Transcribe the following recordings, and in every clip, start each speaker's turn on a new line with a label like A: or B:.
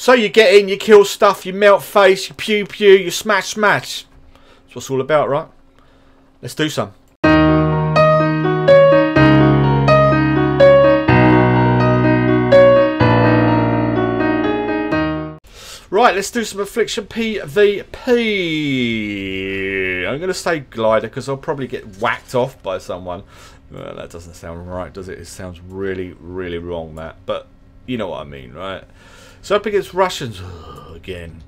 A: So you get in, you kill stuff, you melt face, you pew pew, you smash smash. That's what it's all about, right? Let's do some. Right, let's do some Affliction PvP. I'm going to say Glider because I'll probably get whacked off by someone. Well, that doesn't sound right, does it? It sounds really, really wrong, that. But you know what I mean, right? So up against Russians again.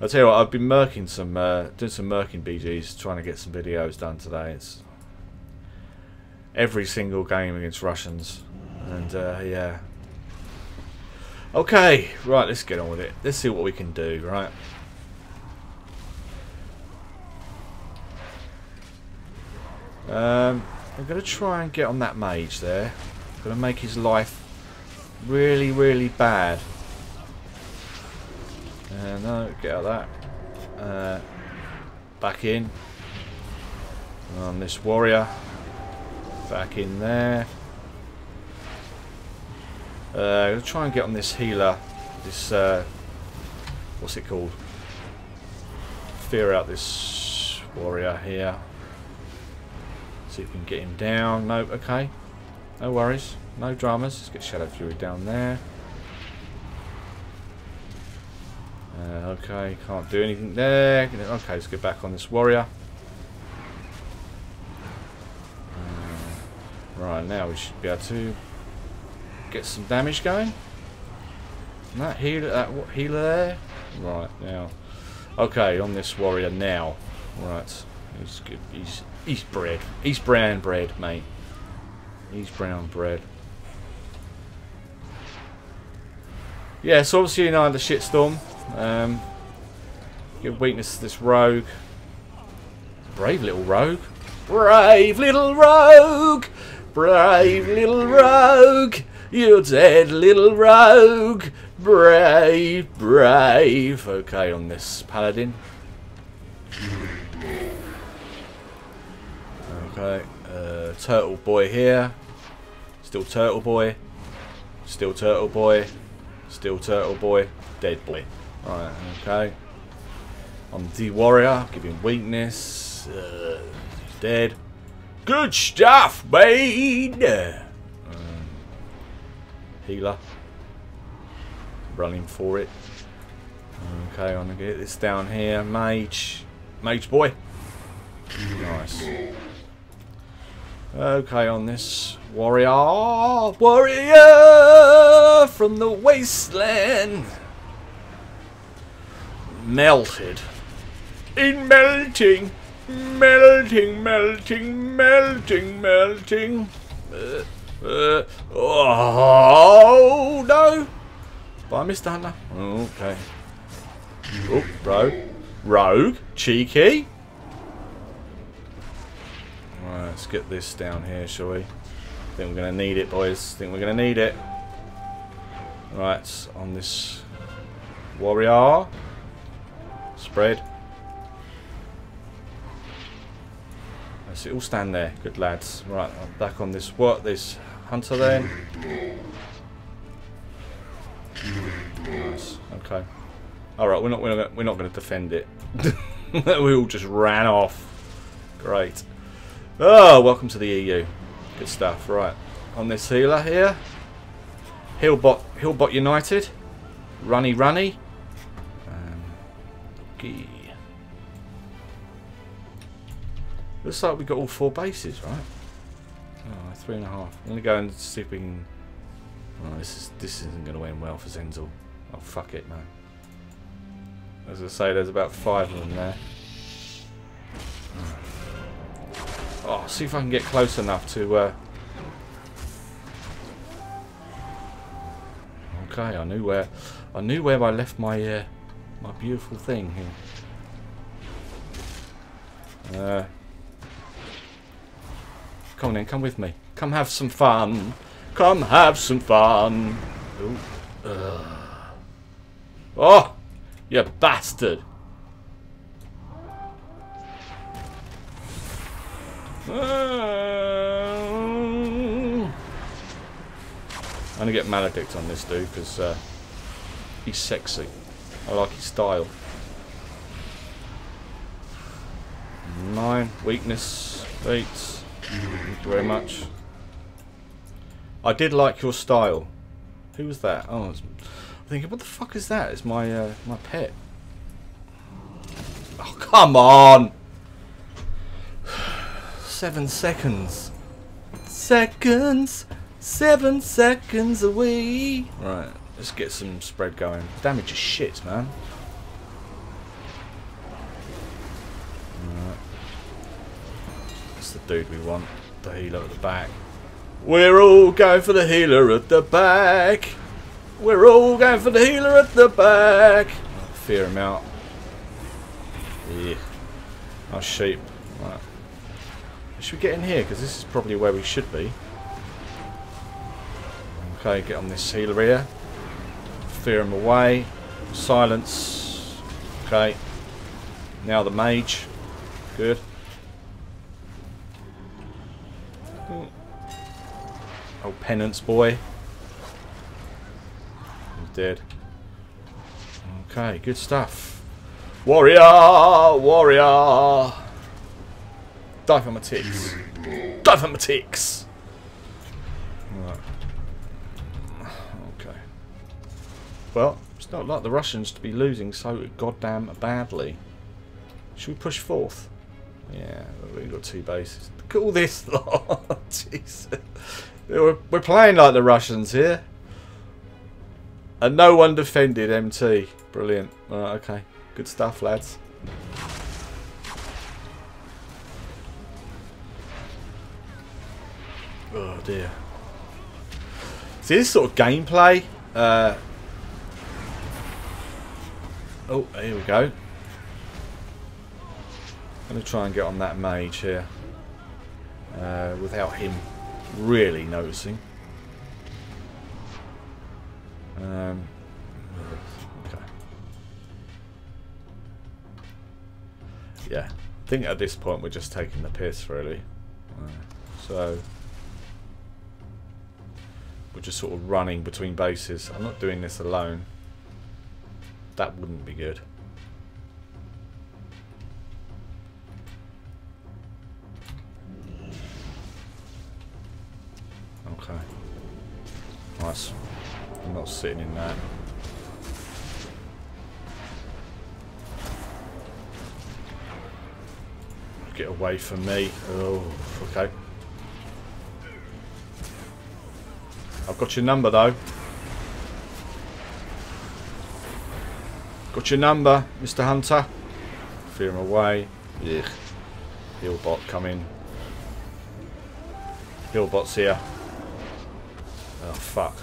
A: I'll tell you what, I've been murking some, uh, doing some murking BGs, trying to get some videos done today. It's every single game against Russians, and uh, yeah. Okay, right, let's get on with it. Let's see what we can do, right? Um, I'm going to try and get on that mage there. I'm going to make his life really, really bad. Uh, no, get out of that. Uh, back in. On this warrior. Back in there. Uh, I'm try and get on this healer. This, uh, what's it called? Fear out this warrior here. See if we can get him down. No, okay. No worries. No dramas. Let's get Shadowfury down there. Uh, okay, can't do anything there. Okay, let's get back on this warrior. Uh, right, now we should be able to get some damage going. That healer, that healer there. Right now, okay, on this warrior now. Right, he's good. He's he's bread. He's brown bread, mate. He's brown bread. Yeah, so obviously you know the shitstorm. Um, give weakness to this rogue. Brave little rogue. Brave little rogue. Brave little rogue. You dead little rogue. Brave, brave. Okay, on this paladin. Okay, uh, turtle boy here. Still turtle boy. Still turtle boy. Still turtle boy. Dead boy. Right, okay. On the warrior, giving weakness. Uh, dead. Good stuff, mate! Um, healer. Running for it. Okay, I'm gonna get this down here. Mage. Mage boy. Nice. Okay, on this warrior. Warrior from the wasteland melted. In melting, melting, melting, melting, melting. Uh, uh, oh no! Bye, Mr. Hunter. Okay. Oh, rogue. Rogue. Cheeky. Right, let's get this down here, shall we? I think we're going to need it, boys. I think we're going to need it. Right, on this warrior. Spread. Let's see, all stand there. Good lads. Right, I'm back on this what? This hunter then. Nice. Okay. Alright, we're not we're not we're not gonna defend it. we all just ran off. Great. Oh, welcome to the EU. Good stuff. Right. On this healer here. Healbot Healbot United. Runny runny. Looks like we got all four bases, right? Oh, three and a half. I'm gonna go and see if we can. Oh, this is this isn't gonna end well for Zenzul. Oh fuck it, man. As I say, there's about five of them there. Oh, see if I can get close enough to. Uh... Okay, I knew where. I knew where I left my. Uh my beautiful thing here. Uh, come on come with me. Come have some fun. Come have some fun. Uh. Oh, you bastard. Uh, I'm gonna get maledict on this dude because uh, He's sexy. I like his style. Nine. Weakness. Beats. Thank you very much. I did like your style. Who was that? Oh, I'm thinking, what the fuck is that? It's my uh, my pet. Oh, come on! Seven seconds. Seconds. Seven seconds away. Right, let's get some spread going. Damage is shit, man. Right. That's the dude we want. The healer at the back. We're all going for the healer at the back. We're all going for the healer at the back. Fear him out. Yeah. Oh, sheep. Right. Should we get in here? Because this is probably where we should be. Okay, get on this healer here. Fear him away. Silence. Okay. Now the mage. Good. Oh, penance boy. He's dead. Okay, good stuff. Warrior! Warrior! Die for my ticks. Die for my ticks! Well, it's not like the Russians to be losing so goddamn badly. Should we push forth? Yeah, we've got two bases. Look at all this lot. Jesus. We're, we're playing like the Russians here. And no one defended MT. Brilliant. Alright, okay. Good stuff, lads. Oh dear. See, this sort of gameplay. Uh, oh, here we go. I'm going to try and get on that mage here. Uh, without him really noticing. Um, okay. Yeah, I think at this point we're just taking the piss, really. Uh, so we're just sort of running between bases. I'm not doing this alone. That wouldn't be good. Okay. Nice. I'm not sitting in that. Get away from me. Oh, okay. I've got your number though. Got your number, Mr. Hunter. Fear him away. Ugh. Healbot coming. Healbot's here. Oh, fuck.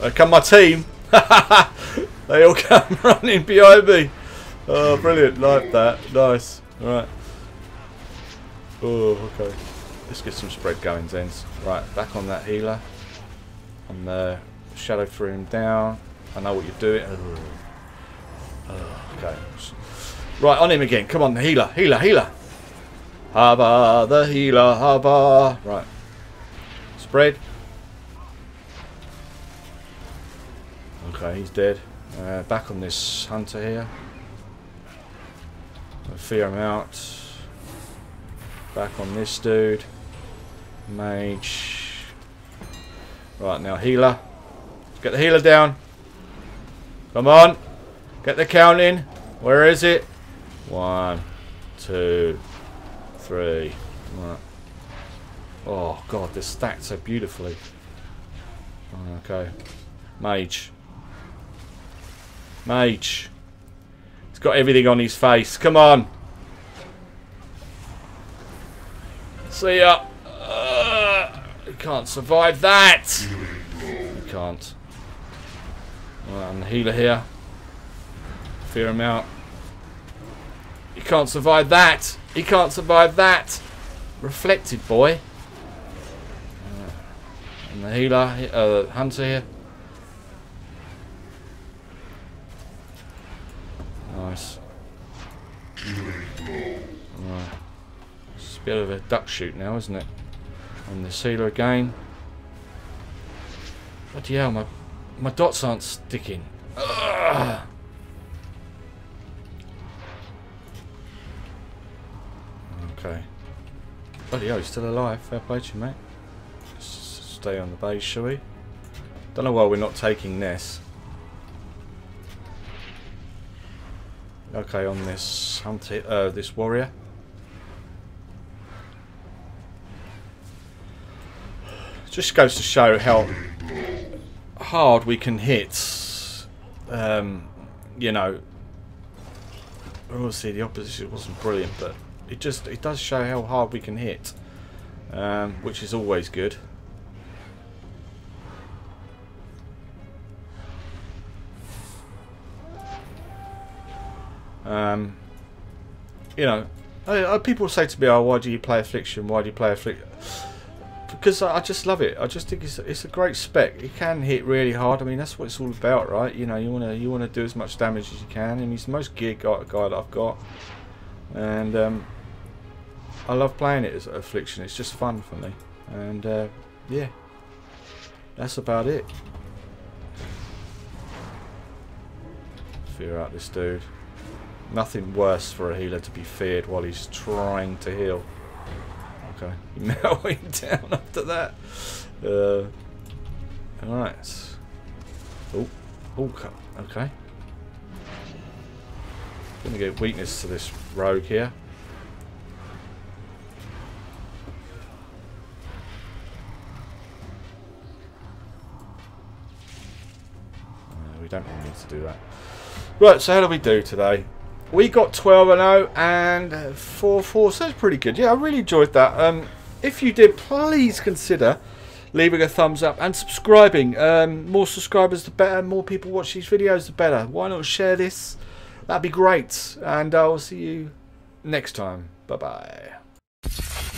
A: Uh, come my team. they all come running behind me. Oh, brilliant. Like that. Nice. Alright. Oh, okay. Let's get some spread going, Zens. Right, back on that healer. On the shadow threw him down. I know what you're doing. Oh, okay. Right, on him again. Come on, the healer. Healer, healer. Haba, the healer, Haba. Right. Spread. Okay, he's dead. Uh, back on this hunter here. I Fear him out. Back on this dude. Mage. Right, now healer. Get the healer down. Come on. Get the count in. Where is it? One, two, three. Right. Oh god, this stacked so beautifully. Okay. Mage. Mage. He's got everything on his face. Come on. See ya. Can't survive that. You can't. Right, I'm the healer here. Fear him out. He can't survive that. He can't survive that. Reflected, boy. Uh, and the healer, uh, hunter here. Nice. Right. It's a bit of a duck shoot now, isn't it? And the sealer again. Bloody hell, my, my dots aren't sticking. Ugh. Okay. Bloody hell, he's still alive. Fair play to you, mate. Stay on the base, shall we? Don't know why we're not taking this. Okay, on this hunter, uh, this warrior. Just goes to show how hard we can hit. Um, you know, obviously the opposition wasn't brilliant, but it just it does show how hard we can hit, um, which is always good. Um, you know, people say to me, "Oh, why do you play Affliction? Why do you play Affliction?" Because I, just love it. I just think it's it's a great spec. It can hit really hard. I mean, that's what it's all about, right? You know, you wanna you wanna do as much damage as you can. Mean, he's the most geared guy, guy that I've got, and um, I love playing it as Affliction. It's just fun for me, and uh, yeah, that's about it. Fear out this dude. Nothing worse for a healer to be feared while he's trying to heal. Okay, melting down after that. Uh, Alright. Oh, oh, okay. Gonna get weakness to this rogue here. Uh, we don't really need to do that. Right, so how do we do today? We got 12 and 0 and 4 4 so that's pretty good. Yeah I really enjoyed that. Um, if you did please consider leaving a thumbs up and subscribing. Um, more subscribers the better. More people watch these videos the better. Why not share this? That'd be great. And I'll see you next time. Bye bye